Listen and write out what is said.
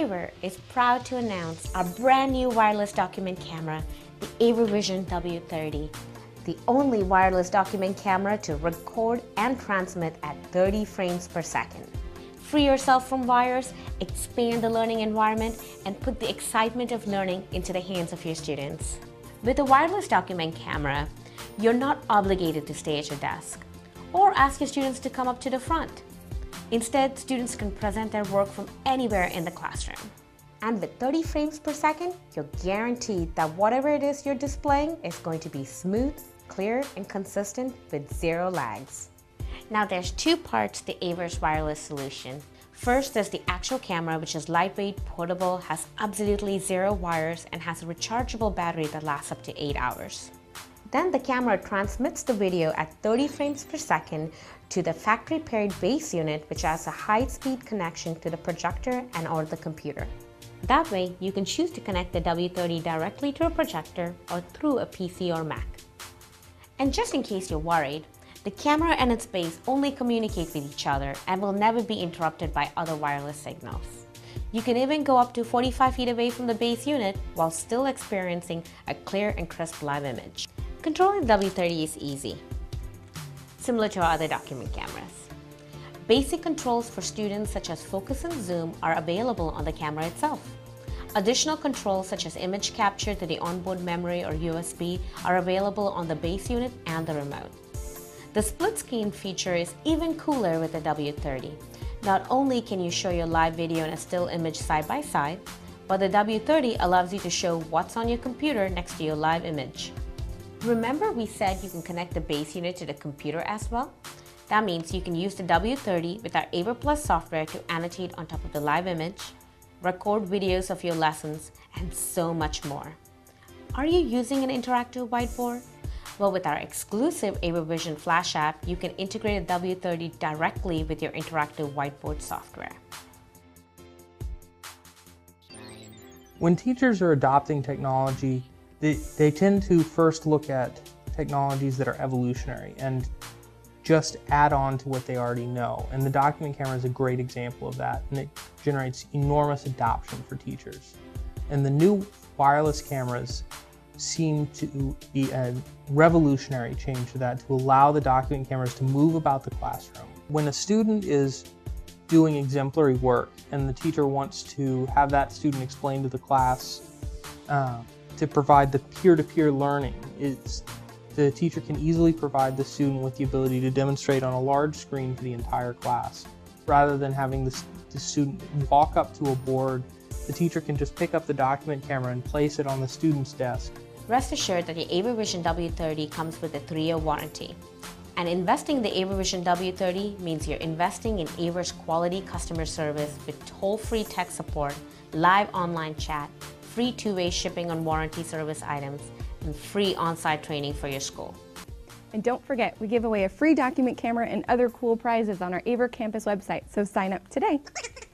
Aver is proud to announce our brand new wireless document camera, the AVerVision W30, the only wireless document camera to record and transmit at 30 frames per second. Free yourself from wires, expand the learning environment, and put the excitement of learning into the hands of your students. With a wireless document camera, you're not obligated to stay at your desk or ask your students to come up to the front. Instead, students can present their work from anywhere in the classroom. And with 30 frames per second, you're guaranteed that whatever it is you're displaying is going to be smooth, clear, and consistent with zero lags. Now there's two parts to the Aver's wireless solution. First, there's the actual camera, which is lightweight, portable, has absolutely zero wires, and has a rechargeable battery that lasts up to 8 hours. Then the camera transmits the video at 30 frames per second to the factory paired base unit which has a high speed connection to the projector and or the computer. That way, you can choose to connect the W30 directly to a projector or through a PC or Mac. And just in case you're worried, the camera and its base only communicate with each other and will never be interrupted by other wireless signals. You can even go up to 45 feet away from the base unit while still experiencing a clear and crisp live image. Controlling W30 is easy, similar to our other document cameras. Basic controls for students such as focus and zoom are available on the camera itself. Additional controls such as image capture to the onboard memory or USB are available on the base unit and the remote. The split screen feature is even cooler with the W30. Not only can you show your live video and a still image side by side, but the W30 allows you to show what's on your computer next to your live image. Remember we said you can connect the base unit to the computer as well? That means you can use the W30 with our Aver Plus software to annotate on top of the live image, record videos of your lessons, and so much more. Are you using an interactive whiteboard? Well, with our exclusive AVerVision Flash app, you can integrate a W30 directly with your interactive whiteboard software. When teachers are adopting technology, they, they tend to first look at technologies that are evolutionary and just add on to what they already know. And the document camera is a great example of that, and it generates enormous adoption for teachers. And the new wireless cameras seem to be a revolutionary change to that to allow the document cameras to move about the classroom. When a student is doing exemplary work and the teacher wants to have that student explain to the class uh, to provide the peer-to-peer learning. It's, the teacher can easily provide the student with the ability to demonstrate on a large screen for the entire class. Rather than having the, the student walk up to a board, the teacher can just pick up the document camera and place it on the student's desk. Rest assured that the AVerVision W30 comes with a 3-year warranty. And investing in the AVerVision W30 means you're investing in Aver's quality customer service with toll-free tech support, live online chat, free two-way shipping on warranty service items, and free on-site training for your school. And don't forget, we give away a free document camera and other cool prizes on our Aver campus website, so sign up today.